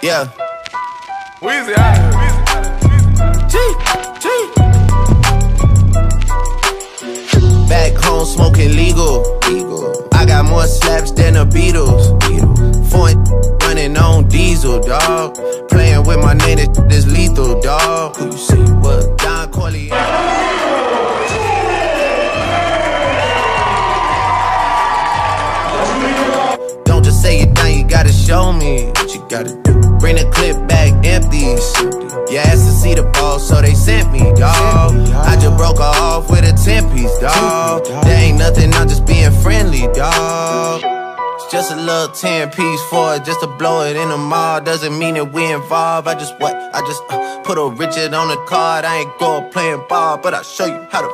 Yeah. Weezy out G, G. Back home smoking legal. legal. I got more slaps than the Beatles. Foreign running on diesel, dog. Playing with my name, this, this lethal, dog. Who you see? What? Don Corleone. Gotta do. Bring the clip back empty. You asked to see the ball, so they sent me, dawg. I just broke her off with a 10 piece, dawg. There ain't nothing, I'm just being friendly, dawg. It's just a little 10 piece for it, just to blow it in the mall. Doesn't mean that we involved. I just what? I just uh, put a Richard on the card. I ain't go playing ball, but I'll show you how to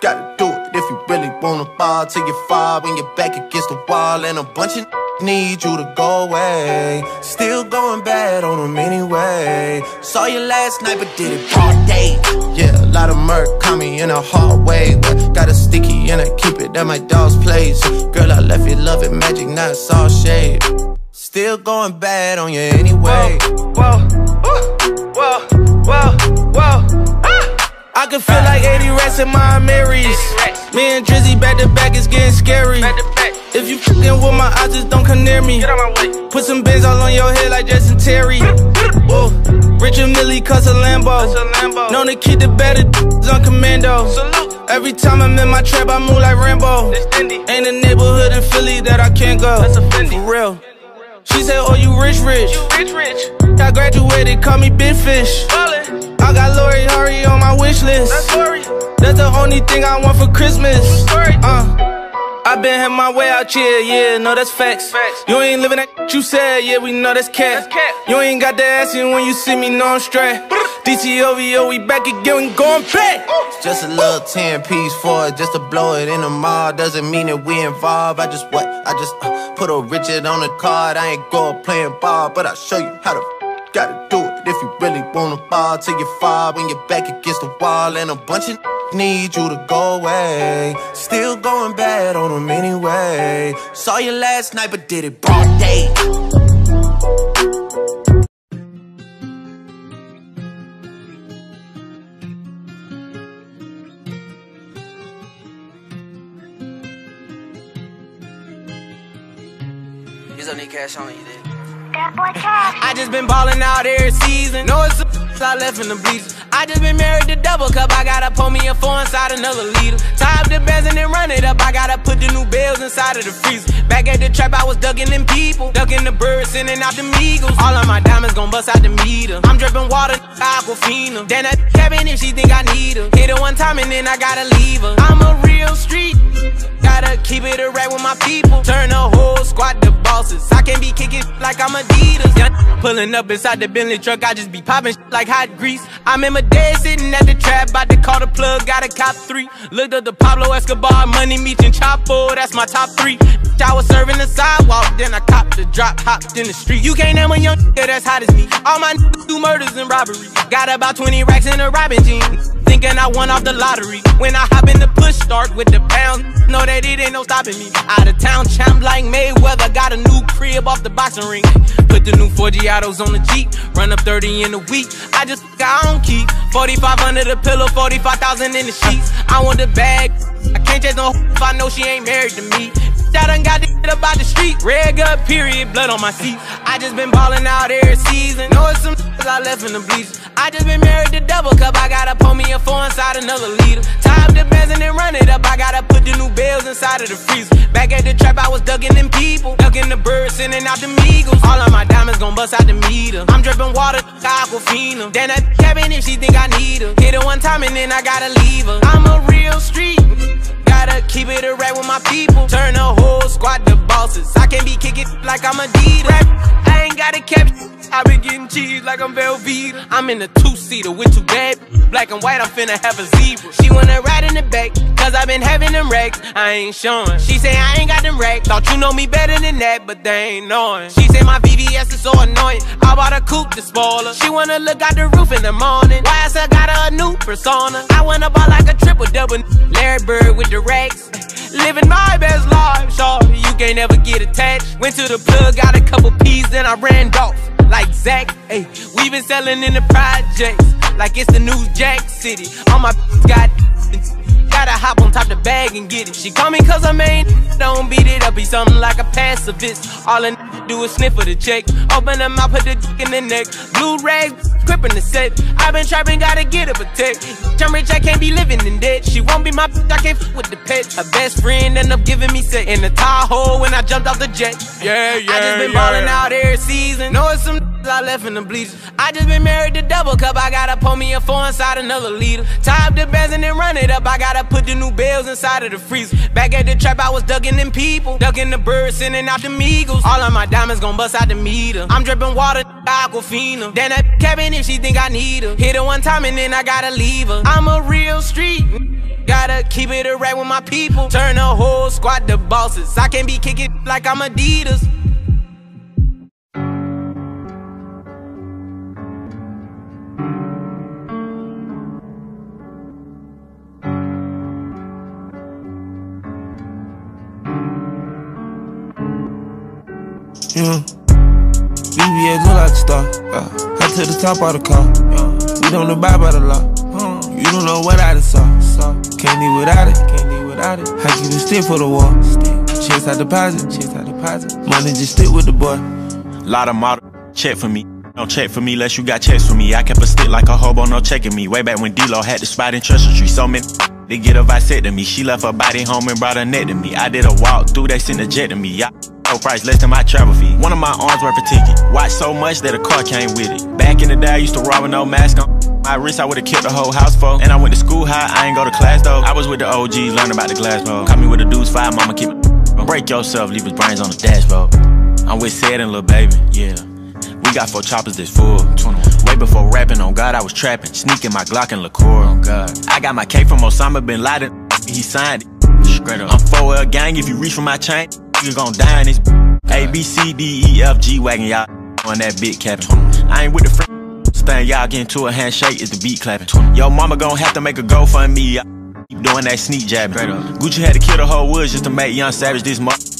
gotta do it if you really wanna ball till you fall when you're back against the wall and a bunch of need you to go away. Still going bad on them anyway. Saw you last night, but did it all day. Yeah, a lot of murk caught me in a hard way. But got a sticky and I keep it at my dog's place. Girl, I left you love it magic, not all shade. Still going bad on you anyway. Whoa, whoa, whoa, whoa, whoa. Ah! I can feel like 80 rats in my Marys. Me and Drizzy back to back, is getting scary. Back to back. If you fucking with my eyes, just don't come near me. Get out my way. Put some bins all on your head like Jason Terry. Whoa. Richard Mille cuss a Lambo. Lambo. Known to keep the better on commando. Salute. Every time I'm in my trap, I move like Rambo. Ain't a neighborhood in Philly that I can't go. That's a Fendi. For real. She said, Oh, you rich, rich. You rich, rich. I graduated, call me Big Fish. Ballin'. I got Lori Harvey on my wish list. That's Lori. That's the only thing I want for Christmas. Uh. I been had my way out here, yeah, no, that's facts. Facts. You ain't living that you said, yeah, we know that's cat. You ain't got the ass in when you see me, no, I'm straight. DTOVO, we back again, we going back. Just a little 10 piece for it, just to blow it in the mall. Doesn't mean that we involved. I just what? I just uh, put a Richard on the card. I ain't go playing ball, but I'll show you how to gotta do it if you really wanna ball till you fall when you're back against the wall and a bunch of need you to go away. Still going bad on them anyway. Saw you last night, but did it broad day. Here's only cash on you, dude. I just been ballin' out every season. Know it's a I left in the bleachers. I just been married to double cup. I gotta pour me a four inside another liter. Tie up the bands and then run it up. I gotta put the new bells inside of the freezer. Back at the trap, I was ducking them people. Ducking the birds, sending out the eagles. All of my diamonds gon' bust out the meter. I'm dripping water, aquafina. Then that cabin if she think I need her. Hit her one time and then I gotta leave her. I'm a real street. Gotta keep it a rap with my people. Turn the whole squad to bosses. I can't be kicking like I'm Adidas. Young pulling up inside the Bentley truck, I just be popping like hot grease. I remember dead sitting at the trap, to call the plug, got a cop three. Looked up the Pablo Escobar, money meeting Chapo, that's my top three. I was serving the sidewalk, then I copped the drop, hopped in the street. You can't name a young nigga that's hot as me. All my niggas do murders and robberies. Got about 20 racks in a robbing jean. Thinking I won off the lottery. When I hop in the push start with the pounds, know that it ain't no stopping me. Out of town champ like Mayweather, got a new crib off the boxing ring. Put the new 40 autos on the Jeep, run up 30 in a week. I just I don't keep 4500 a pillow, 45,000 in the sheets. I want the bag. I can't chase no if I know she ain't married to me. I done got the shit about the street. Red gut, period, blood on my seat. I just been balling out every season. Know it's some I left in the bleachers. I just been married to double cup. I gotta pour me a four inside another liter. Tie up the bands and then run it up. I gotta put the new bells inside of the freezer. Back at the trap, I was ducking them people. Ducking the birds, sending out the eagles. All of my diamonds gon' bust out the meter. I'm dripping water, aquafina. Then that cabin if she think I need her. Hit her one time and then I gotta leave her. I'm a real street. Gotta keep it a rap with my people. Turn the whole squad to bosses. I can't be kicking like I'm Adidas. Rap, I ain't gotta a I been getting cheese like I'm Velveeta. I'm in a two-seater with two bad black and white. I'm finna have a zebra. She wanna ride in the back, cause I been having them racks. I ain't showing. She say I ain't got them racks. Thought you know me better than that, but they ain't knowing. She say my VVS is so annoying. I bought a coupe to spoil her. She wanna look out the roof in the morning. Why I said got her a new persona. I wanna ball like a triple double. Larry Bird with the racks. Living my best life, shorty. You can't never get attached. Went to the plug, got a couple P's, then I ran off. Like Zach, hey, we been selling in the projects. Like it's the new Jack City. All my got Gotta hop on top the bag and get it. She call me cause I'm main don't beat it up. Be something like a pacifist. All I do is sniff for the check. Open them mouth, put the dick in the neck. Blue gripping the set. i been trapping, gotta get a protect. I'm rich, I can't be living in debt. She won't be my bitch, I can't f with the pet. Her best friend end up giving me set in the Tahoe when I jumped off the jet. Yeah, yeah. I just been yeah. ballin' out every season. Know it's some I left in the bleachers. I just been married to double cup. I gotta pour me a four inside another liter. Tie up the bands and then run it up. I gotta put the new bells inside of the freezer. Back at the trap, I was ducking them people. Ducking the birds, sending out the Migos. All of my diamonds gon' bust out the meter. I'm dripping water, Aquafina. Then that cabin if she think I need her. Hit her one time and then I gotta leave her. I'm a real street. Gotta keep it a right with my people. Turn the whole squad to bosses. I can't be kicking like I'm Adidas. Yeah. To the top of the car. We don't abide by the law. You don't know what I done saw. Can't live without it. Can't live without it. I keep it stick for the wall. Chest I deposit. Chest I deposit. Money just stick with the boy. Lot of model check for me. Don't check for me unless you got checks for me. I kept a stick like a hobo, no checking me. Way back when D-Lo had the spot in Treasure Tree. So many they get a vasectomy. She left her body home and brought her neck to me. I did a walk through, they sent a jet to me. Yeah. No price less than my travel fee. One of my arms worth a ticket. Watch so much that a car came with it. Back in the day, I used to rob with no mask on. My wrist, I would've killed the whole house for. And I went to school high, I ain't go to class though. I was with the OGs, learning about the glass bowl. Caught me with a dude's five, mama keep it. Break yourself, leave his brains on the dashboard. I'm with Sid and Lil Baby, yeah. We got four choppers that's full. Way before rapping, on God, I was trapping. Sneaking my Glock and liqueur, on God. I got my cake from Osama bin Laden, he signed it. Straight up. I'm 4L gang, if you reach for my chain, you gon' die in this. A, B, C, D, E, F, G wagon, y'all on that big cabin. I ain't with the friends thing, y'all get into a handshake is the beat clapping. Yo, mama gon' have to make a go for me. Keep doing that sneak jabbing. Gucci had to kill the whole woods just to make Young Savage this much.